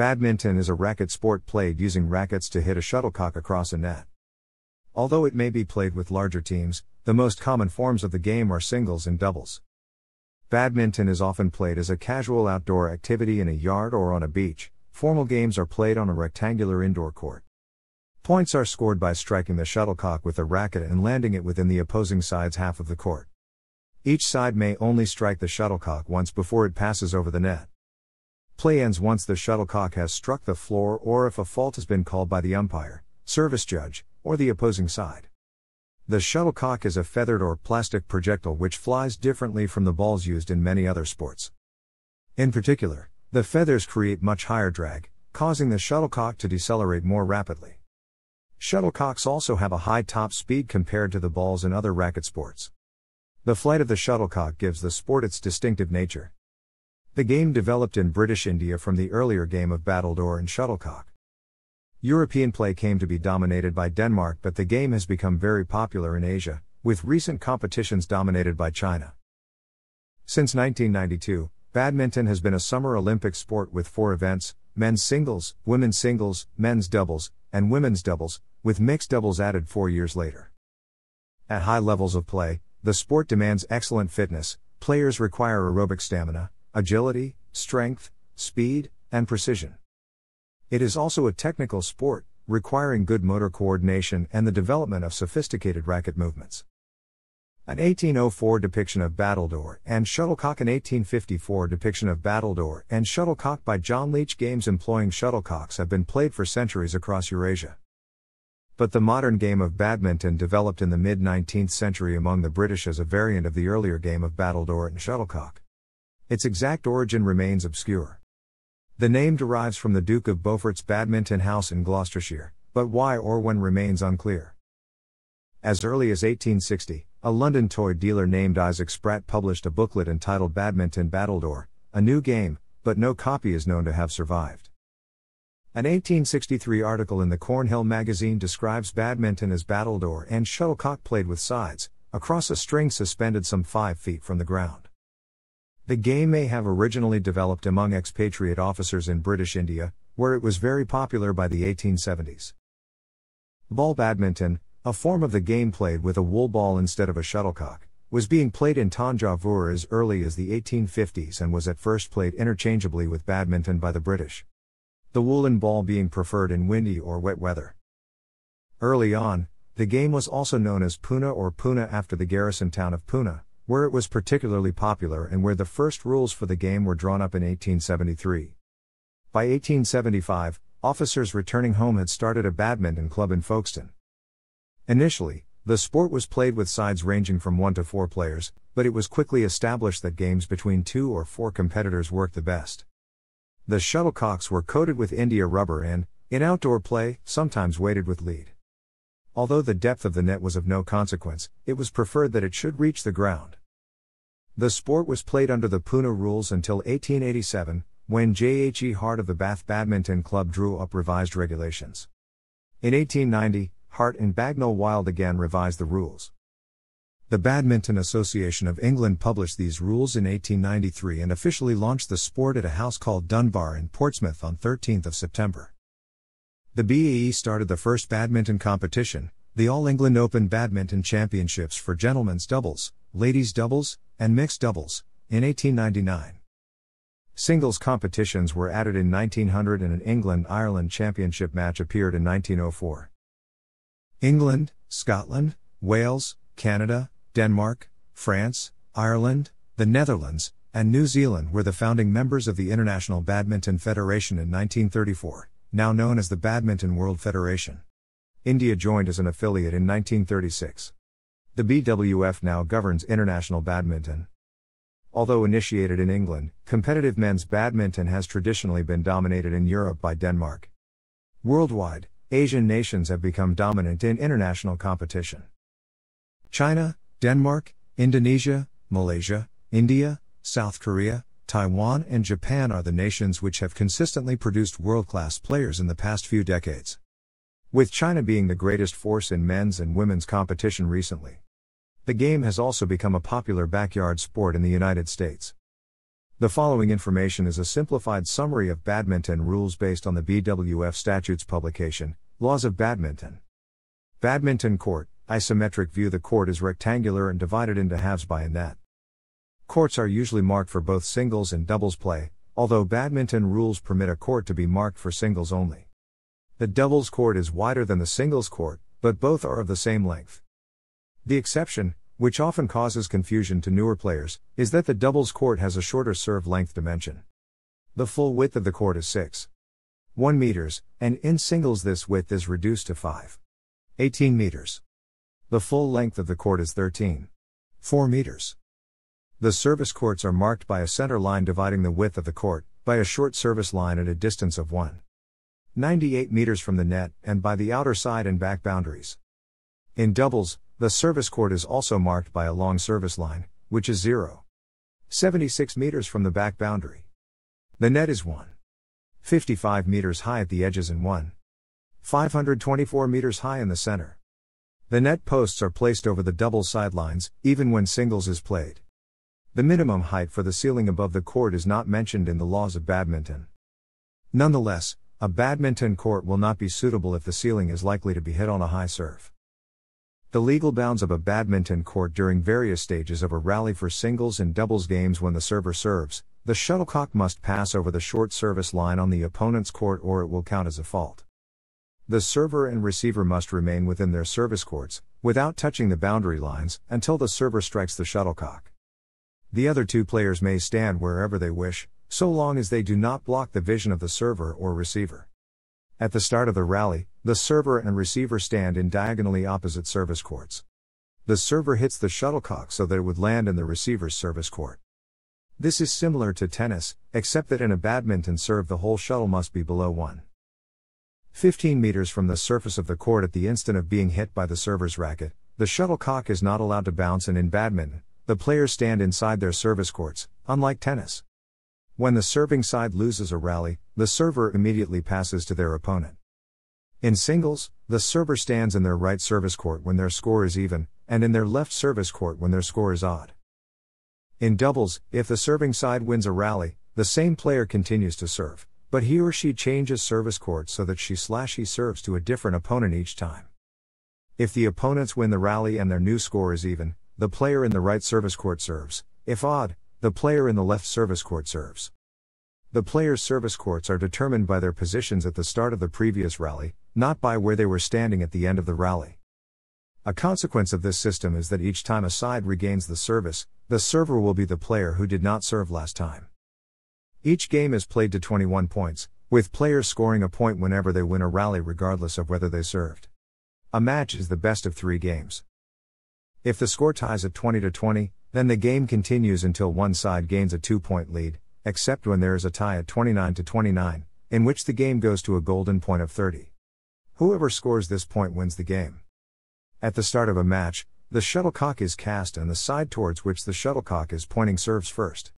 Badminton is a racket sport played using rackets to hit a shuttlecock across a net. Although it may be played with larger teams, the most common forms of the game are singles and doubles. Badminton is often played as a casual outdoor activity in a yard or on a beach. Formal games are played on a rectangular indoor court. Points are scored by striking the shuttlecock with a racket and landing it within the opposing side's half of the court. Each side may only strike the shuttlecock once before it passes over the net. Play ends once the shuttlecock has struck the floor or if a fault has been called by the umpire, service judge, or the opposing side. The shuttlecock is a feathered or plastic projectile which flies differently from the balls used in many other sports. In particular, the feathers create much higher drag, causing the shuttlecock to decelerate more rapidly. Shuttlecocks also have a high top speed compared to the balls in other racket sports. The flight of the shuttlecock gives the sport its distinctive nature. The game developed in British India from the earlier game of battledore and shuttlecock. European play came to be dominated by Denmark, but the game has become very popular in Asia, with recent competitions dominated by China. Since 1992, badminton has been a summer Olympic sport with four events men's singles, women's singles, men's doubles, and women's doubles, with mixed doubles added four years later. At high levels of play, the sport demands excellent fitness, players require aerobic stamina, agility, strength, speed, and precision. It is also a technical sport, requiring good motor coordination and the development of sophisticated racket movements. An 1804 depiction of battledore and shuttlecock, an 1854 depiction of battledore and shuttlecock by John Leech games employing shuttlecocks have been played for centuries across Eurasia. But the modern game of badminton developed in the mid 19th century among the British as a variant of the earlier game of battledore and shuttlecock. Its exact origin remains obscure. The name derives from the Duke of Beaufort's Badminton House in Gloucestershire, but why or when remains unclear. As early as 1860, a London toy dealer named Isaac Spratt published a booklet entitled Badminton Battledore, a new game, but no copy is known to have survived. An 1863 article in the Cornhill magazine describes badminton as battledore and shuttlecock played with sides, across a string suspended some five feet from the ground. The game may have originally developed among expatriate officers in British India, where it was very popular by the 1870s. Ball badminton, a form of the game played with a wool ball instead of a shuttlecock, was being played in Tanjavur as early as the 1850s and was at first played interchangeably with badminton by the British. The woolen ball being preferred in windy or wet weather. Early on, the game was also known as Poona or Poona after the garrison town of Poona, where it was particularly popular and where the first rules for the game were drawn up in 1873. By 1875, officers returning home had started a badminton club in Folkestone. Initially, the sport was played with sides ranging from 1 to 4 players, but it was quickly established that games between 2 or 4 competitors worked the best. The shuttlecocks were coated with India rubber and, in outdoor play, sometimes weighted with lead. Although the depth of the net was of no consequence, it was preferred that it should reach the ground. The sport was played under the Poona rules until 1887, when J.H.E. Hart of the Bath Badminton Club drew up revised regulations. In 1890, Hart and Bagnall Wild again revised the rules. The Badminton Association of England published these rules in 1893 and officially launched the sport at a house called Dunbar in Portsmouth on 13 September. The BAE started the first badminton competition, the All England Open Badminton Championships for gentlemen's doubles, ladies' doubles, and mixed doubles, in 1899. Singles competitions were added in 1900 and an England Ireland Championship match appeared in 1904. England, Scotland, Wales, Canada, Denmark, France, Ireland, the Netherlands, and New Zealand were the founding members of the International Badminton Federation in 1934, now known as the Badminton World Federation. India joined as an affiliate in 1936. The BWF now governs international badminton. Although initiated in England, competitive men's badminton has traditionally been dominated in Europe by Denmark. Worldwide, Asian nations have become dominant in international competition. China, Denmark, Indonesia, Malaysia, India, South Korea, Taiwan, and Japan are the nations which have consistently produced world class players in the past few decades. With China being the greatest force in men's and women's competition recently. The game has also become a popular backyard sport in the United States. The following information is a simplified summary of badminton rules based on the BWF statutes publication, Laws of Badminton. Badminton court, isometric view The court is rectangular and divided into halves by a net. Courts are usually marked for both singles and doubles play, although badminton rules permit a court to be marked for singles only. The doubles court is wider than the singles court, but both are of the same length. The exception, which often causes confusion to newer players, is that the doubles court has a shorter serve length dimension. The full width of the court is 6. 1 meters, and in singles this width is reduced to 5. 18 meters. The full length of the court is 13. 4 meters. The service courts are marked by a center line dividing the width of the court, by a short service line at a distance of 1. 98 meters from the net, and by the outer side and back boundaries. In doubles, the service court is also marked by a long service line, which is 0. 76 meters from the back boundary. The net is 1. 55 meters high at the edges and 1. 524 meters high in the center. The net posts are placed over the double sidelines, even when singles is played. The minimum height for the ceiling above the court is not mentioned in the laws of badminton. Nonetheless, a badminton court will not be suitable if the ceiling is likely to be hit on a high serve. The legal bounds of a badminton court during various stages of a rally for singles and doubles games when the server serves, the shuttlecock must pass over the short service line on the opponent's court or it will count as a fault. The server and receiver must remain within their service courts, without touching the boundary lines, until the server strikes the shuttlecock. The other two players may stand wherever they wish, so long as they do not block the vision of the server or receiver. At the start of the rally, the server and receiver stand in diagonally opposite service courts. The server hits the shuttlecock so that it would land in the receiver's service court. This is similar to tennis, except that in a badminton serve the whole shuttle must be below 1. 15 meters from the surface of the court at the instant of being hit by the server's racket, the shuttlecock is not allowed to bounce and in badminton, the players stand inside their service courts, unlike tennis. When the serving side loses a rally, the server immediately passes to their opponent. In singles, the server stands in their right service court when their score is even, and in their left service court when their score is odd. In doubles, if the serving side wins a rally, the same player continues to serve, but he or she changes service court so that she slash he serves to a different opponent each time. If the opponents win the rally and their new score is even, the player in the right service court serves. If odd, the player in the left service court serves. The players' service courts are determined by their positions at the start of the previous rally, not by where they were standing at the end of the rally. A consequence of this system is that each time a side regains the service, the server will be the player who did not serve last time. Each game is played to 21 points, with players scoring a point whenever they win a rally regardless of whether they served. A match is the best of three games. If the score ties at 20 to 20, then the game continues until one side gains a two point lead, except when there is a tie at 29 to 29, in which the game goes to a golden point of 30. Whoever scores this point wins the game. At the start of a match, the shuttlecock is cast and the side towards which the shuttlecock is pointing serves first.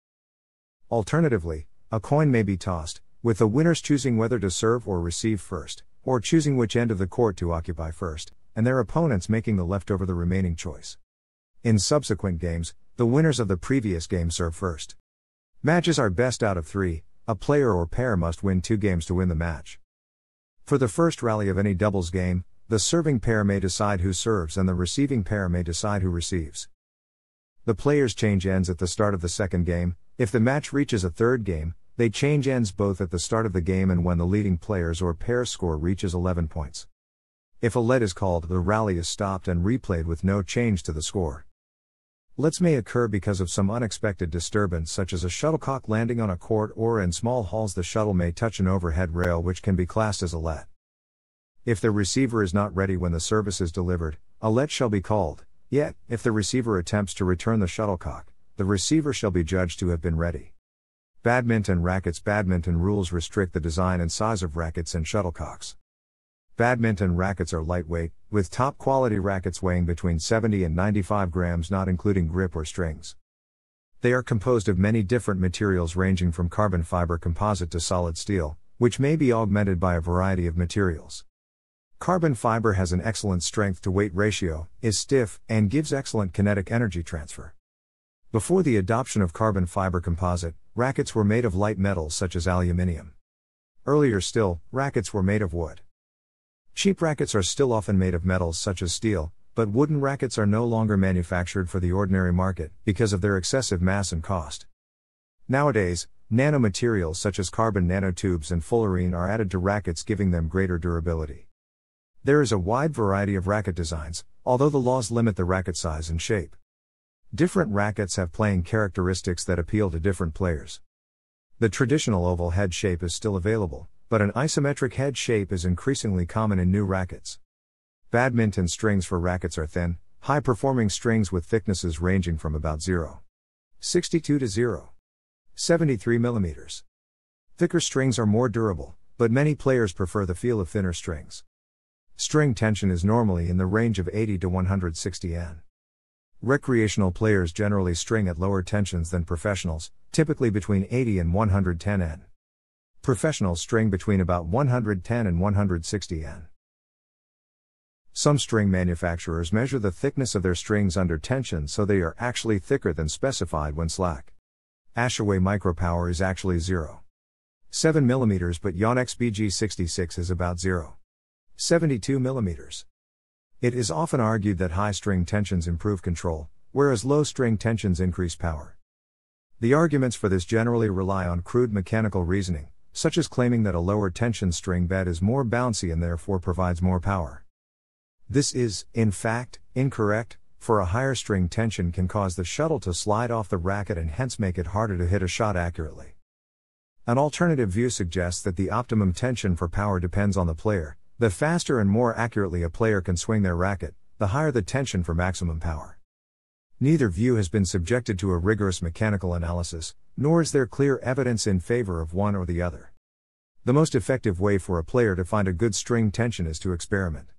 Alternatively, a coin may be tossed, with the winners choosing whether to serve or receive first, or choosing which end of the court to occupy first, and their opponents making the leftover the remaining choice. In subsequent games, the winners of the previous game serve first. Matches are best out of three, a player or pair must win two games to win the match. For the first rally of any doubles game, the serving pair may decide who serves and the receiving pair may decide who receives. The players change ends at the start of the second game, if the match reaches a third game, they change ends both at the start of the game and when the leading players or pair score reaches 11 points. If a let is called, the rally is stopped and replayed with no change to the score. Lets may occur because of some unexpected disturbance, such as a shuttlecock landing on a court, or in small halls, the shuttle may touch an overhead rail, which can be classed as a let. If the receiver is not ready when the service is delivered, a let shall be called, yet, if the receiver attempts to return the shuttlecock, the receiver shall be judged to have been ready. Badminton rackets Badminton rules restrict the design and size of rackets and shuttlecocks. Badminton rackets are lightweight, with top quality rackets weighing between 70 and 95 grams, not including grip or strings. They are composed of many different materials ranging from carbon fiber composite to solid steel, which may be augmented by a variety of materials. Carbon fiber has an excellent strength to weight ratio, is stiff, and gives excellent kinetic energy transfer. Before the adoption of carbon fiber composite, rackets were made of light metals such as aluminium. Earlier still, rackets were made of wood. Cheap rackets are still often made of metals such as steel, but wooden rackets are no longer manufactured for the ordinary market because of their excessive mass and cost. Nowadays, nanomaterials such as carbon nanotubes and fullerene are added to rackets, giving them greater durability. There is a wide variety of racket designs, although the laws limit the racket size and shape. Different rackets have playing characteristics that appeal to different players. The traditional oval head shape is still available, but an isometric head shape is increasingly common in new rackets. Badminton strings for rackets are thin, high performing strings with thicknesses ranging from about 0. 62 to 0. 73 mm. Thicker strings are more durable, but many players prefer the feel of thinner strings. String tension is normally in the range of 80 to 160 N. Recreational players generally string at lower tensions than professionals, typically between 80 and 110 N. Professionals string between about 110 and 160 N. Some string manufacturers measure the thickness of their strings under tension so they are actually thicker than specified when slack. Ashaway micropower is actually 0. 7 mm but Yonex BG66 is about 0. 72 mm. It is often argued that high string tensions improve control, whereas low string tensions increase power. The arguments for this generally rely on crude mechanical reasoning, such as claiming that a lower tension string bed is more bouncy and therefore provides more power. This is, in fact, incorrect, for a higher string tension can cause the shuttle to slide off the racket and hence make it harder to hit a shot accurately. An alternative view suggests that the optimum tension for power depends on the player, the faster and more accurately a player can swing their racket, the higher the tension for maximum power. Neither view has been subjected to a rigorous mechanical analysis, nor is there clear evidence in favor of one or the other. The most effective way for a player to find a good string tension is to experiment.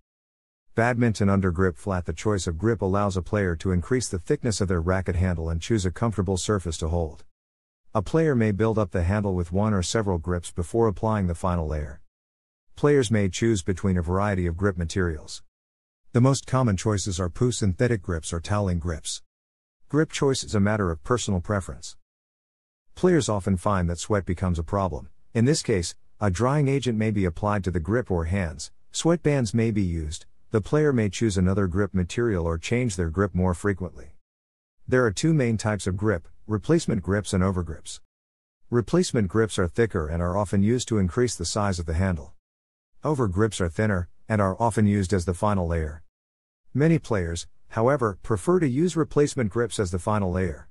Badminton under grip flat The choice of grip allows a player to increase the thickness of their racket handle and choose a comfortable surface to hold. A player may build up the handle with one or several grips before applying the final layer. Players may choose between a variety of grip materials. The most common choices are PU synthetic grips or toweling grips. Grip choice is a matter of personal preference. Players often find that sweat becomes a problem. In this case, a drying agent may be applied to the grip or hands, sweat bands may be used, the player may choose another grip material or change their grip more frequently. There are two main types of grip replacement grips and overgrips. Replacement grips are thicker and are often used to increase the size of the handle. Overgrips are thinner, and are often used as the final layer. Many players, however, prefer to use replacement grips as the final layer.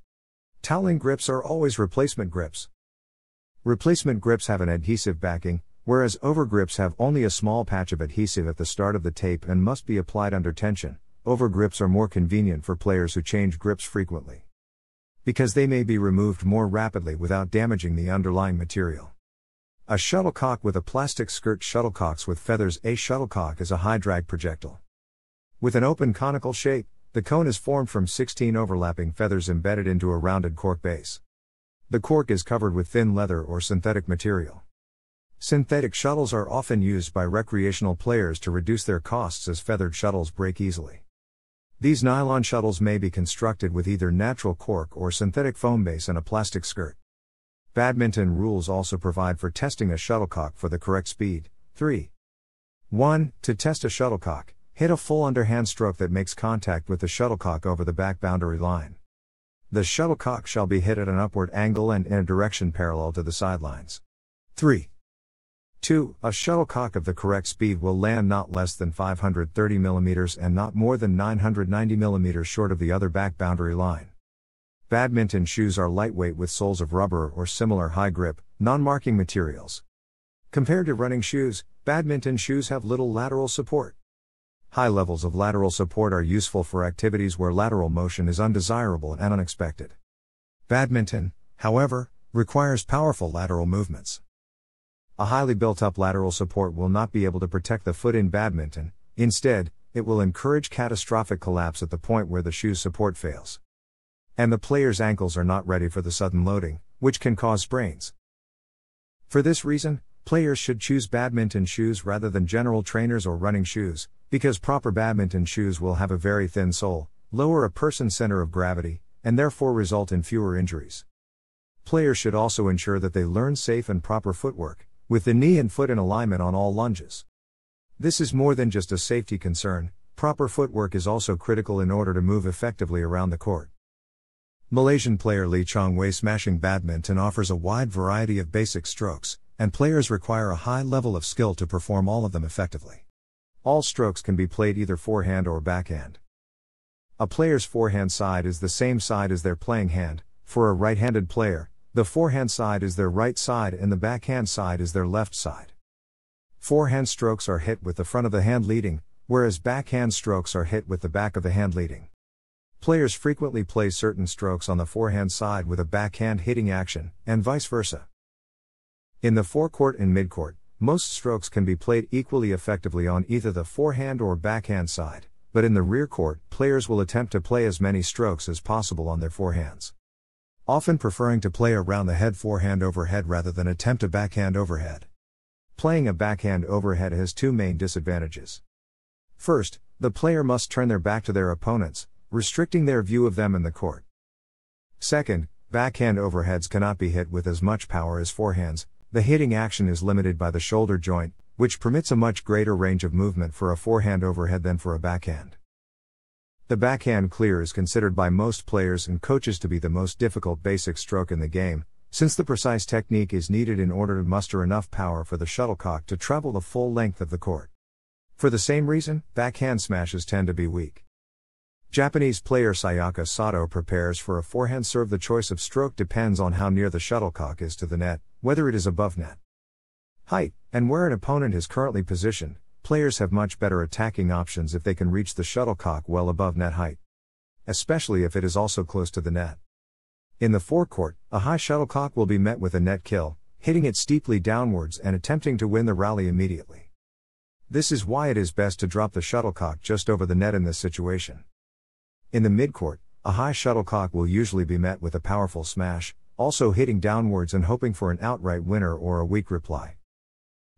Toweling grips are always replacement grips. Replacement grips have an adhesive backing, whereas overgrips have only a small patch of adhesive at the start of the tape and must be applied under tension. Overgrips are more convenient for players who change grips frequently. Because they may be removed more rapidly without damaging the underlying material. A shuttlecock with a plastic skirt shuttlecocks with feathers A shuttlecock is a high drag projectile. With an open conical shape, the cone is formed from 16 overlapping feathers embedded into a rounded cork base. The cork is covered with thin leather or synthetic material. Synthetic shuttles are often used by recreational players to reduce their costs as feathered shuttles break easily. These nylon shuttles may be constructed with either natural cork or synthetic foam base and a plastic skirt. Badminton rules also provide for testing a shuttlecock for the correct speed. 3. 1. To test a shuttlecock, hit a full underhand stroke that makes contact with the shuttlecock over the back boundary line. The shuttlecock shall be hit at an upward angle and in a direction parallel to the sidelines. 3. 2. A shuttlecock of the correct speed will land not less than 530 mm and not more than 990 mm short of the other back boundary line. Badminton shoes are lightweight with soles of rubber or similar high grip, non marking materials. Compared to running shoes, badminton shoes have little lateral support. High levels of lateral support are useful for activities where lateral motion is undesirable and unexpected. Badminton, however, requires powerful lateral movements. A highly built up lateral support will not be able to protect the foot in badminton, instead, it will encourage catastrophic collapse at the point where the shoe's support fails. And the player's ankles are not ready for the sudden loading, which can cause sprains. For this reason, players should choose badminton shoes rather than general trainers or running shoes, because proper badminton shoes will have a very thin sole, lower a person's center of gravity, and therefore result in fewer injuries. Players should also ensure that they learn safe and proper footwork, with the knee and foot in alignment on all lunges. This is more than just a safety concern, proper footwork is also critical in order to move effectively around the court. Malaysian player Lee Chong Wei smashing badminton offers a wide variety of basic strokes, and players require a high level of skill to perform all of them effectively. All strokes can be played either forehand or backhand. A player's forehand side is the same side as their playing hand. For a right handed player, the forehand side is their right side and the backhand side is their left side. Forehand strokes are hit with the front of the hand leading, whereas backhand strokes are hit with the back of the hand leading. Players frequently play certain strokes on the forehand side with a backhand hitting action, and vice versa. In the forecourt and midcourt, most strokes can be played equally effectively on either the forehand or backhand side, but in the rear court, players will attempt to play as many strokes as possible on their forehands. Often preferring to play around the head forehand overhead rather than attempt a backhand overhead. Playing a backhand overhead has two main disadvantages. First, the player must turn their back to their opponents, restricting their view of them in the court. Second, backhand overheads cannot be hit with as much power as forehands, the hitting action is limited by the shoulder joint, which permits a much greater range of movement for a forehand overhead than for a backhand. The backhand clear is considered by most players and coaches to be the most difficult basic stroke in the game, since the precise technique is needed in order to muster enough power for the shuttlecock to travel the full length of the court. For the same reason, backhand smashes tend to be weak. Japanese player Sayaka Sato prepares for a forehand serve. The choice of stroke depends on how near the shuttlecock is to the net, whether it is above net. Height, and where an opponent is currently positioned, players have much better attacking options if they can reach the shuttlecock well above net height. Especially if it is also close to the net. In the forecourt, a high shuttlecock will be met with a net kill, hitting it steeply downwards and attempting to win the rally immediately. This is why it is best to drop the shuttlecock just over the net in this situation. In the midcourt, a high shuttlecock will usually be met with a powerful smash, also hitting downwards and hoping for an outright winner or a weak reply.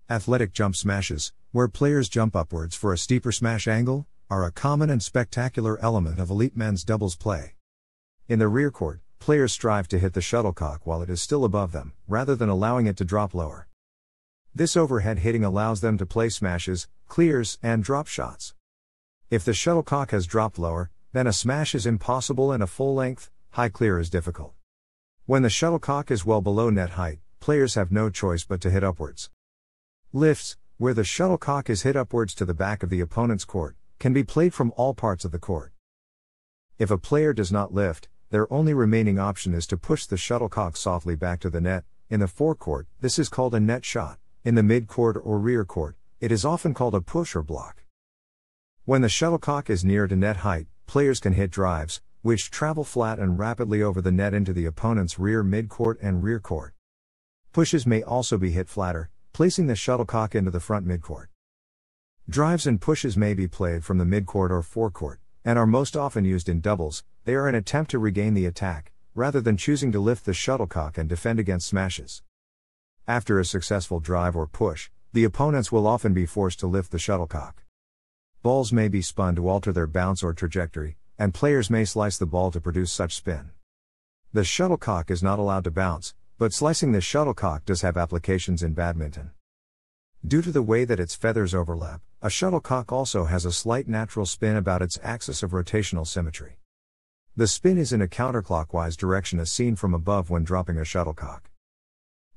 Athletic jump smashes, where players jump upwards for a steeper smash angle, are a common and spectacular element of elite men's doubles play. In the rear court, players strive to hit the shuttlecock while it is still above them, rather than allowing it to drop lower. This overhead hitting allows them to play smashes, clears, and drop shots. If the shuttlecock has dropped lower, then a smash is impossible and a full length, high clear is difficult. When the shuttlecock is well below net height, players have no choice but to hit upwards. Lifts, where the shuttlecock is hit upwards to the back of the opponent's court, can be played from all parts of the court. If a player does not lift, their only remaining option is to push the shuttlecock softly back to the net. In the forecourt, this is called a net shot. In the midcourt or rear court, it is often called a push or block. When the shuttlecock is near to net height, Players can hit drives, which travel flat and rapidly over the net into the opponent's rear midcourt and rear court. Pushes may also be hit flatter, placing the shuttlecock into the front midcourt. Drives and pushes may be played from the midcourt or forecourt, and are most often used in doubles. They are an attempt to regain the attack, rather than choosing to lift the shuttlecock and defend against smashes. After a successful drive or push, the opponents will often be forced to lift the shuttlecock. Balls may be spun to alter their bounce or trajectory, and players may slice the ball to produce such spin. The shuttlecock is not allowed to bounce, but slicing the shuttlecock does have applications in badminton. Due to the way that its feathers overlap, a shuttlecock also has a slight natural spin about its axis of rotational symmetry. The spin is in a counterclockwise direction as seen from above when dropping a shuttlecock.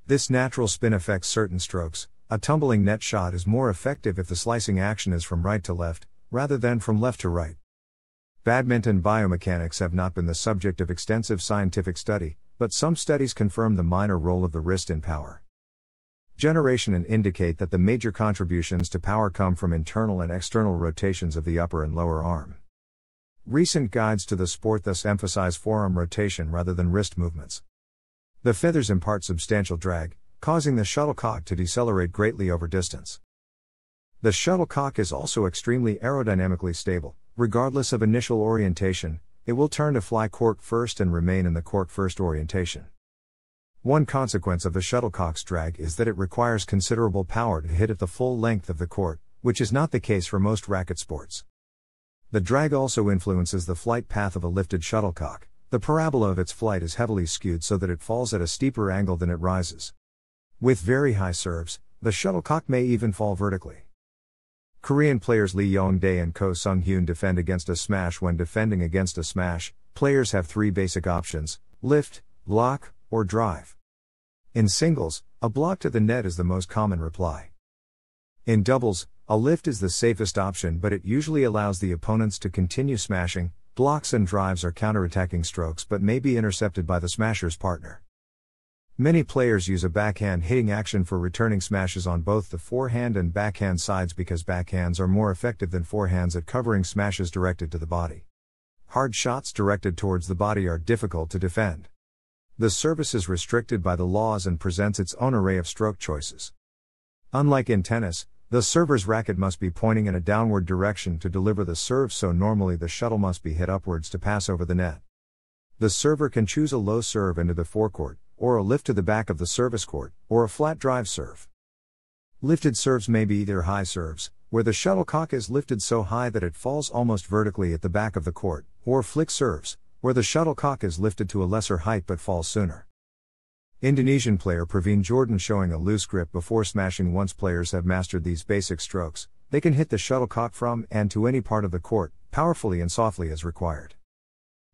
This natural spin affects certain strokes, a tumbling net shot is more effective if the slicing action is from right to left, rather than from left to right. Badminton biomechanics have not been the subject of extensive scientific study, but some studies confirm the minor role of the wrist in power generation and indicate that the major contributions to power come from internal and external rotations of the upper and lower arm. Recent guides to the sport thus emphasize forearm rotation rather than wrist movements. The feathers impart substantial drag, causing the shuttlecock to decelerate greatly over distance. The shuttlecock is also extremely aerodynamically stable, regardless of initial orientation, it will turn to fly cork first and remain in the cork first orientation. One consequence of the shuttlecock's drag is that it requires considerable power to hit at the full length of the court, which is not the case for most racket sports. The drag also influences the flight path of a lifted shuttlecock, the parabola of its flight is heavily skewed so that it falls at a steeper angle than it rises. With very high serves, the shuttlecock may even fall vertically. Korean players Lee Yong-dae and Ko Sung-hyun defend against a smash when defending against a smash. Players have three basic options: lift, block, or drive. In singles, a block to the net is the most common reply. In doubles, a lift is the safest option but it usually allows the opponents to continue smashing. Blocks and drives are counterattacking strokes but may be intercepted by the smasher's partner. Many players use a backhand hitting action for returning smashes on both the forehand and backhand sides because backhands are more effective than forehands at covering smashes directed to the body. Hard shots directed towards the body are difficult to defend. The service is restricted by the laws and presents its own array of stroke choices. Unlike in tennis, the server's racket must be pointing in a downward direction to deliver the serve, so normally the shuttle must be hit upwards to pass over the net. The server can choose a low serve into the forecourt, or a lift to the back of the service court, or a flat drive serve. Lifted serves may be either high serves, where the shuttlecock is lifted so high that it falls almost vertically at the back of the court, or flick serves, where the shuttlecock is lifted to a lesser height but falls sooner. Indonesian player Praveen Jordan showing a loose grip before smashing once players have mastered these basic strokes, they can hit the shuttlecock from and to any part of the court, powerfully and softly as required.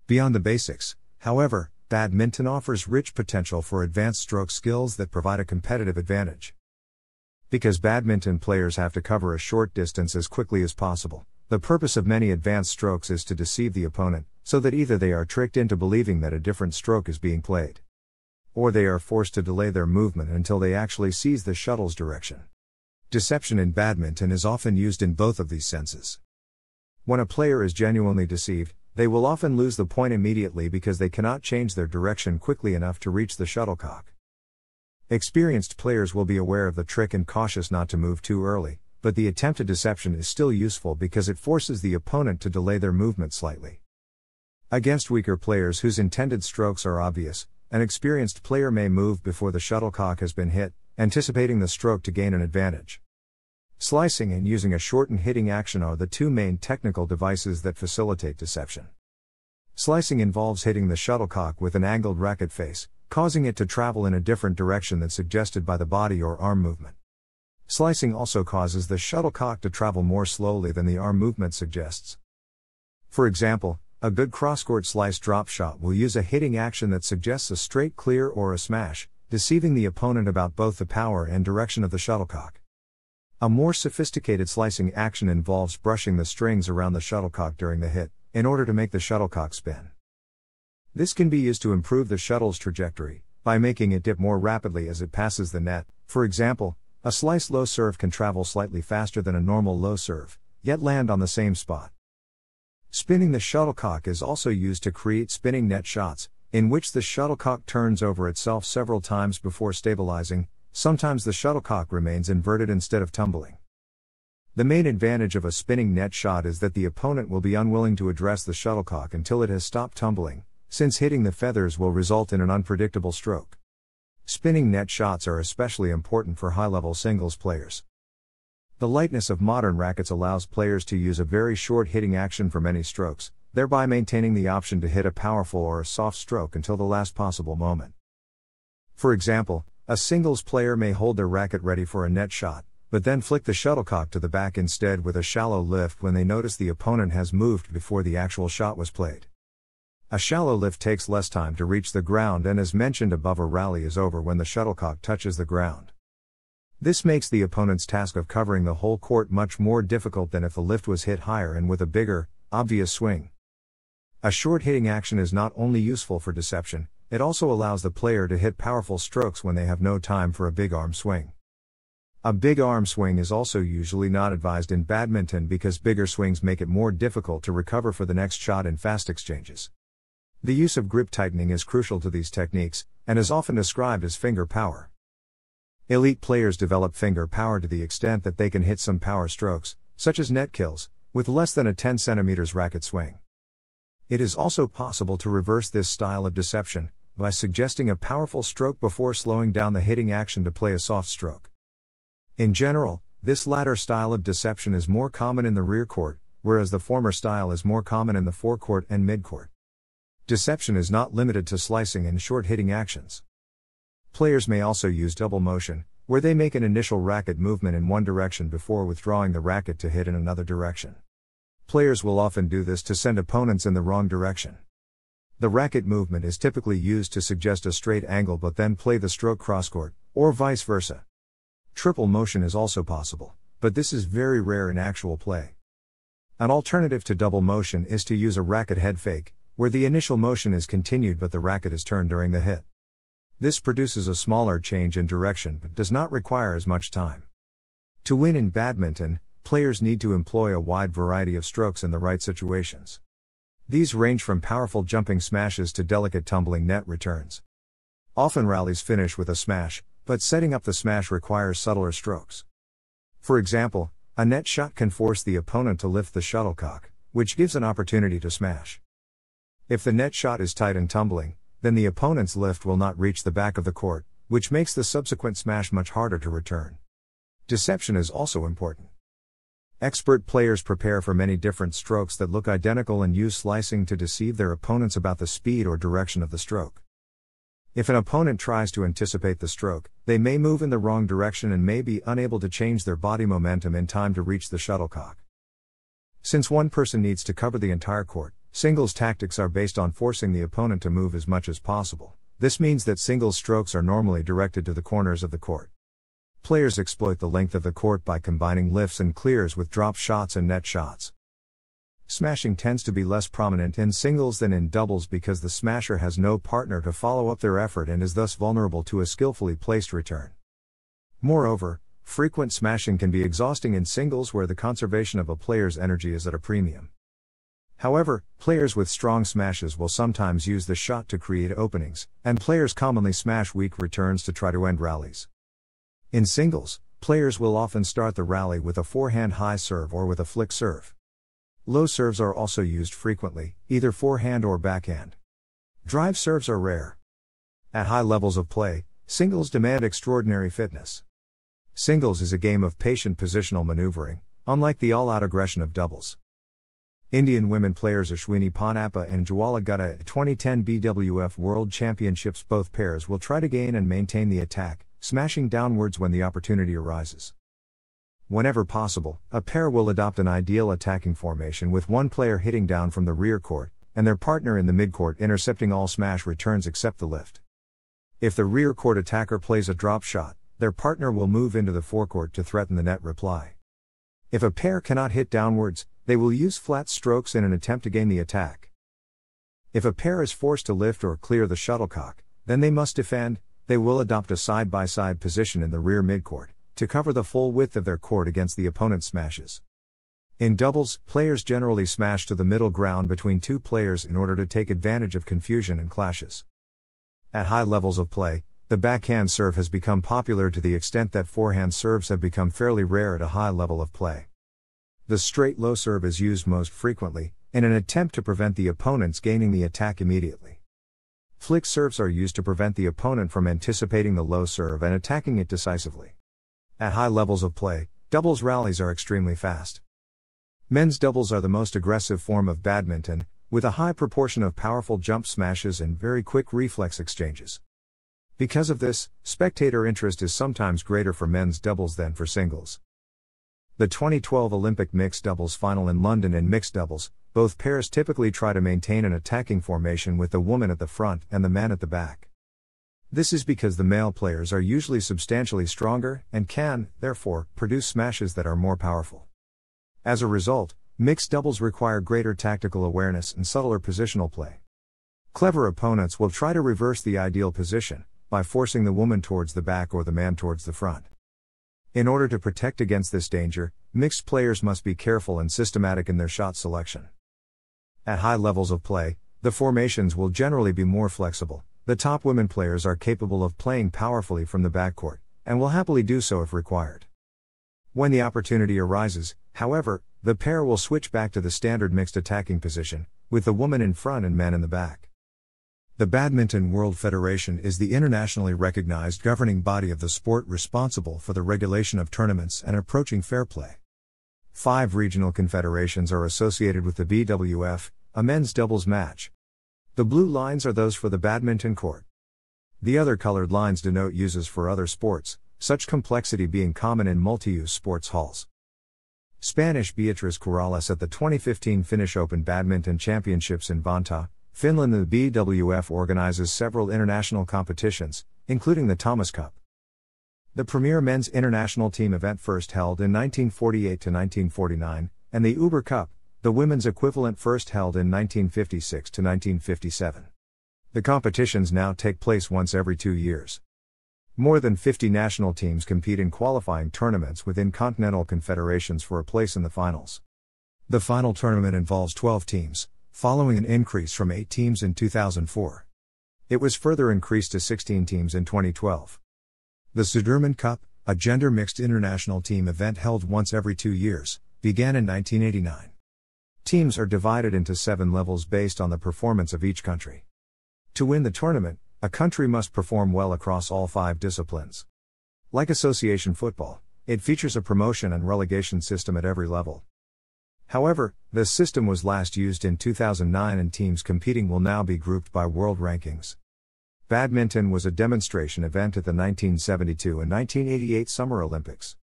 Beyond the basics, however, badminton offers rich potential for advanced stroke skills that provide a competitive advantage. Because badminton players have to cover a short distance as quickly as possible, the purpose of many advanced strokes is to deceive the opponent, so that either they are tricked into believing that a different stroke is being played, or they are forced to delay their movement until they actually seize the shuttle's direction. Deception in badminton is often used in both of these senses. When a player is genuinely deceived, they will often lose the point immediately because they cannot change their direction quickly enough to reach the shuttlecock. Experienced players will be aware of the trick and cautious not to move too early, but the attempted deception is still useful because it forces the opponent to delay their movement slightly. Against weaker players whose intended strokes are obvious, an experienced player may move before the shuttlecock has been hit, anticipating the stroke to gain an advantage. Slicing and using a shortened hitting action are the two main technical devices that facilitate deception. Slicing involves hitting the shuttlecock with an angled racket face, causing it to travel in a different direction than suggested by the body or arm movement. Slicing also causes the shuttlecock to travel more slowly than the arm movement suggests. For example, a good cross-court slice drop shot will use a hitting action that suggests a straight clear or a smash, deceiving the opponent about both the power and direction of the shuttlecock. A more sophisticated slicing action involves brushing the strings around the shuttlecock during the hit, in order to make the shuttlecock spin. This can be used to improve the shuttle's trajectory, by making it dip more rapidly as it passes the net. For example, a slice low serve can travel slightly faster than a normal low serve, yet land on the same spot. Spinning the shuttlecock is also used to create spinning net shots, in which the shuttlecock turns over itself several times before stabilizing, Sometimes the shuttlecock remains inverted instead of tumbling. The main advantage of a spinning net shot is that the opponent will be unwilling to address the shuttlecock until it has stopped tumbling, since hitting the feathers will result in an unpredictable stroke. Spinning net shots are especially important for high level singles players. The lightness of modern rackets allows players to use a very short hitting action for many strokes, thereby maintaining the option to hit a powerful or a soft stroke until the last possible moment. For example, a singles player may hold their racket ready for a net shot, but then flick the shuttlecock to the back instead with a shallow lift when they notice the opponent has moved before the actual shot was played. A shallow lift takes less time to reach the ground and as mentioned above a rally is over when the shuttlecock touches the ground. This makes the opponent's task of covering the whole court much more difficult than if the lift was hit higher and with a bigger, obvious swing. A short hitting action is not only useful for deception, it also allows the player to hit powerful strokes when they have no time for a big arm swing. A big arm swing is also usually not advised in badminton because bigger swings make it more difficult to recover for the next shot in fast exchanges. The use of grip tightening is crucial to these techniques, and is often described as finger power. Elite players develop finger power to the extent that they can hit some power strokes, such as net kills, with less than a 10 cm racket swing. It is also possible to reverse this style of deception, by suggesting a powerful stroke before slowing down the hitting action to play a soft stroke. In general, this latter style of deception is more common in the rear court, whereas the former style is more common in the forecourt and midcourt. Deception is not limited to slicing and short hitting actions. Players may also use double motion, where they make an initial racket movement in one direction before withdrawing the racket to hit in another direction. Players will often do this to send opponents in the wrong direction. The racket movement is typically used to suggest a straight angle but then play the stroke crosscourt, or vice versa. Triple motion is also possible, but this is very rare in actual play. An alternative to double motion is to use a racket head fake, where the initial motion is continued but the racket is turned during the hit. This produces a smaller change in direction but does not require as much time. To win in badminton, players need to employ a wide variety of strokes in the right situations. These range from powerful jumping smashes to delicate tumbling net returns. Often rallies finish with a smash, but setting up the smash requires subtler strokes. For example, a net shot can force the opponent to lift the shuttlecock, which gives an opportunity to smash. If the net shot is tight and tumbling, then the opponent's lift will not reach the back of the court, which makes the subsequent smash much harder to return. Deception is also important. Expert players prepare for many different strokes that look identical and use slicing to deceive their opponents about the speed or direction of the stroke. If an opponent tries to anticipate the stroke, they may move in the wrong direction and may be unable to change their body momentum in time to reach the shuttlecock. Since one person needs to cover the entire court, singles tactics are based on forcing the opponent to move as much as possible. This means that singles strokes are normally directed to the corners of the court. Players exploit the length of the court by combining lifts and clears with drop shots and net shots. Smashing tends to be less prominent in singles than in doubles because the smasher has no partner to follow up their effort and is thus vulnerable to a skillfully placed return. Moreover, frequent smashing can be exhausting in singles where the conservation of a player's energy is at a premium. However, players with strong smashes will sometimes use the shot to create openings, and players commonly smash weak returns to try to end rallies. In singles, players will often start the rally with a forehand high serve or with a flick serve. Low serves are also used frequently, either forehand or backhand. Drive serves are rare. At high levels of play, singles demand extraordinary fitness. Singles is a game of patient positional maneuvering, unlike the all out aggression of doubles. Indian women players Ashwini Ponnappa and Jwala Gutta at 2010 BWF World Championships both pairs will try to gain and maintain the attack, smashing downwards when the opportunity arises. Whenever possible, a pair will adopt an ideal attacking formation with one player hitting down from the rear court, and their partner in the midcourt intercepting all smash returns except the lift. If the rear court attacker plays a drop shot, their partner will move into the forecourt to threaten the net reply. If a pair cannot hit downwards, they will use flat strokes in an attempt to gain the attack. If a pair is forced to lift or clear the shuttlecock, then they must defend, they will adopt a side by side position in the rear midcourt, to cover the full width of their court against the opponent's smashes. In doubles, players generally smash to the middle ground between two players in order to take advantage of confusion and clashes. At high levels of play, the backhand serve has become popular to the extent that forehand serves have become fairly rare at a high level of play. The straight low serve is used most frequently, in an attempt to prevent the opponents gaining the attack immediately. Flick serves are used to prevent the opponent from anticipating the low serve and attacking it decisively. At high levels of play, doubles rallies are extremely fast. Men's doubles are the most aggressive form of badminton, with a high proportion of powerful jump smashes and very quick reflex exchanges. Because of this, spectator interest is sometimes greater for men's doubles than for singles. The 2012 Olympic mixed doubles final in London in mixed doubles, both pairs typically try to maintain an attacking formation with the woman at the front and the man at the back. This is because the male players are usually substantially stronger and can, therefore, produce smashes that are more powerful. As a result, mixed doubles require greater tactical awareness and subtler positional play. Clever opponents will try to reverse the ideal position by forcing the woman towards the back or the man towards the front. In order to protect against this danger, mixed players must be careful and systematic in their shot selection. At high levels of play, the formations will generally be more flexible. The top women players are capable of playing powerfully from the backcourt, and will happily do so if required. When the opportunity arises, however, the pair will switch back to the standard mixed attacking position, with the woman in front and men in the back. The Badminton World Federation is the internationally recognized governing body of the sport responsible for the regulation of tournaments and approaching fair play. Five regional confederations are associated with the BWF, a men's doubles match. The blue lines are those for the badminton court. The other colored lines denote uses for other sports, such complexity being common in multi use sports halls. Spanish Beatriz Corrales at the 2015 Finnish Open Badminton Championships in Vantaa, Finland. The BWF organizes several international competitions, including the Thomas Cup. The premier men's international team event first held in 1948 to 1949, and the Uber Cup, the women's equivalent first held in 1956 to 1957. The competitions now take place once every two years. More than 50 national teams compete in qualifying tournaments within continental confederations for a place in the finals. The final tournament involves 12 teams, following an increase from 8 teams in 2004. It was further increased to 16 teams in 2012. The Sudirman Cup, a gender mixed international team event held once every two years, began in 1989. Teams are divided into seven levels based on the performance of each country. To win the tournament, a country must perform well across all five disciplines. Like association football, it features a promotion and relegation system at every level. However, this system was last used in 2009 and teams competing will now be grouped by world rankings. Badminton was a demonstration event at the 1972 and 1988 Summer Olympics.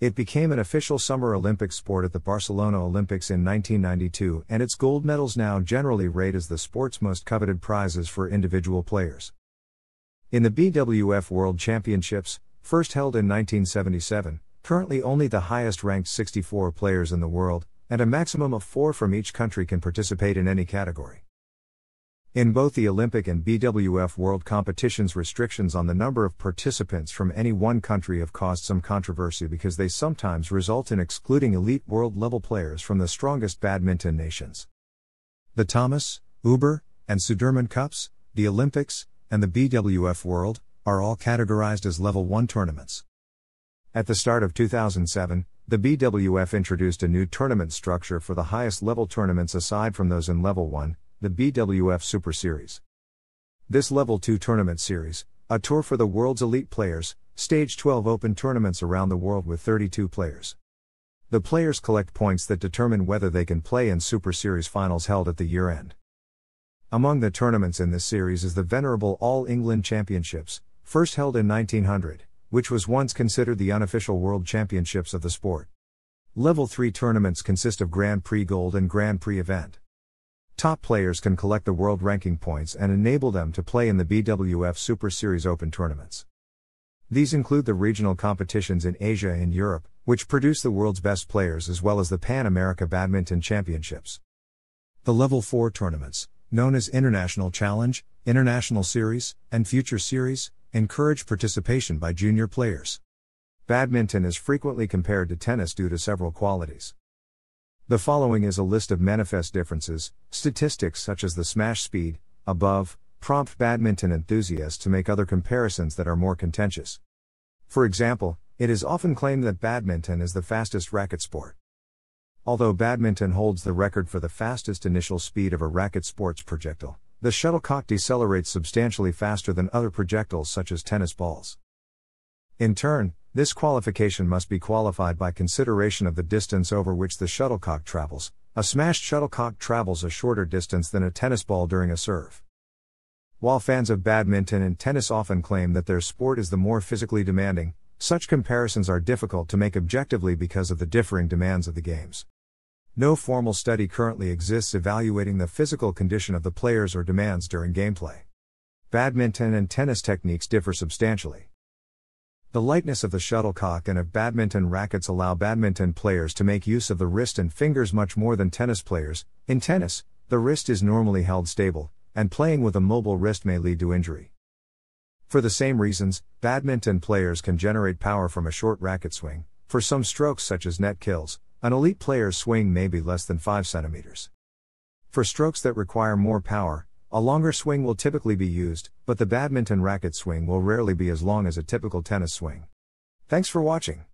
It became an official Summer Olympic sport at the Barcelona Olympics in 1992, and its gold medals now generally rate as the sport's most coveted prizes for individual players. In the BWF World Championships, first held in 1977, currently only the highest ranked 64 players in the world, and a maximum of four from each country can participate in any category. In both the Olympic and BWF World Competitions, restrictions on the number of participants from any one country have caused some controversy because they sometimes result in excluding elite world level players from the strongest badminton nations. The Thomas, Uber, and Sudirman Cups, the Olympics, and the BWF World are all categorized as level 1 tournaments. At the start of 2007, the BWF introduced a new tournament structure for the highest level tournaments aside from those in level 1 the BWF Super Series. This Level 2 tournament series, a tour for the world's elite players, staged 12 open tournaments around the world with 32 players. The players collect points that determine whether they can play in Super Series finals held at the year end. Among the tournaments in this series is the venerable All England Championships, first held in 1900, which was once considered the unofficial World Championships of the sport. Level 3 tournaments consist of Grand Prix Gold and Grand Prix Event. Top players can collect the world ranking points and enable them to play in the BWF Super Series Open tournaments. These include the regional competitions in Asia and Europe, which produce the world's best players as well as the Pan America Badminton Championships. The Level 4 tournaments, known as International Challenge, International Series, and Future Series, encourage participation by junior players. Badminton is frequently compared to tennis due to several qualities. The following is a list of manifest differences, statistics such as the smash speed, above, prompt badminton enthusiasts to make other comparisons that are more contentious. For example, it is often claimed that badminton is the fastest racket sport. Although badminton holds the record for the fastest initial speed of a racket sports projectile, the shuttlecock decelerates substantially faster than other projectiles such as tennis balls. In turn, this qualification must be qualified by consideration of the distance over which the shuttlecock travels. A smashed shuttlecock travels a shorter distance than a tennis ball during a serve. While fans of badminton and tennis often claim that their sport is the more physically demanding, such comparisons are difficult to make objectively because of the differing demands of the games. No formal study currently exists evaluating the physical condition of the players or demands during gameplay. Badminton and tennis techniques differ substantially. The lightness of the shuttlecock and of badminton rackets allow badminton players to make use of the wrist and fingers much more than tennis players. In tennis, the wrist is normally held stable, and playing with a mobile wrist may lead to injury. For the same reasons, badminton players can generate power from a short racket swing. For some strokes, such as net kills, an elite player's swing may be less than 5 centimeters. For strokes that require more power, a longer swing will typically be used, but the badminton racket swing will rarely be as long as a typical tennis swing. Thanks for watching.